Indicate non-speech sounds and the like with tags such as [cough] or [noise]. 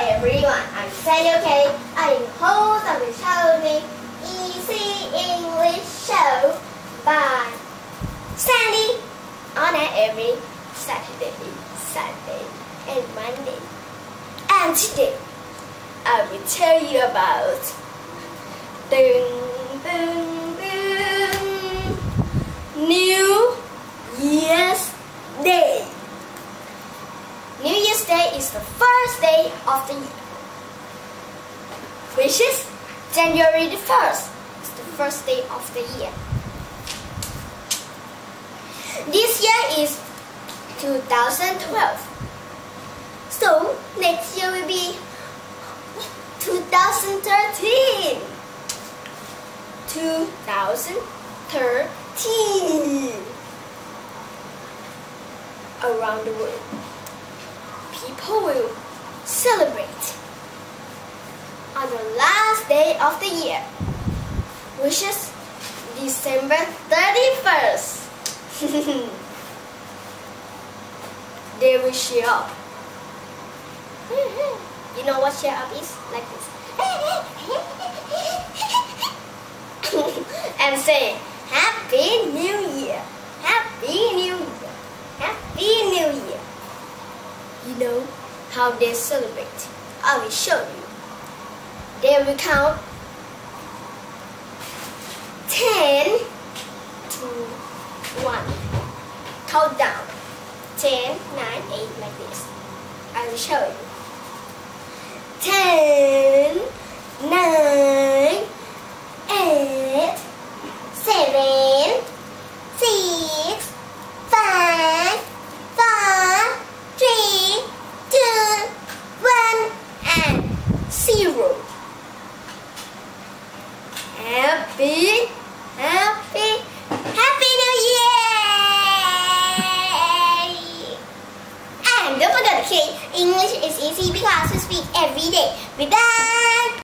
everyone, I'm OK. I'm host of the show Easy English Show by Sandy on every Saturday, Sunday, and Monday. And today, I will tell you about ding, ding, ding, New Year's Day. New Year's Day is the first day of the year, which is January the 1st. It's the first day of the year. This year is 2012. So next year will be 2013. 2013. Around the world people will celebrate on the last day of the year, which is December 31st. [laughs] they will cheer up. [laughs] You know what cheer up is? Like this. [laughs] and say, Happy New Year! Happy New Year! Happy New Year! You know how they celebrate. I will show you. They will count 10 to 1. Count down. 10, 9, 8 like this. I will show you. 10, zero. Happy, happy, happy New Year! and don't forget, okay, English is easy because we speak every day. Bye bye.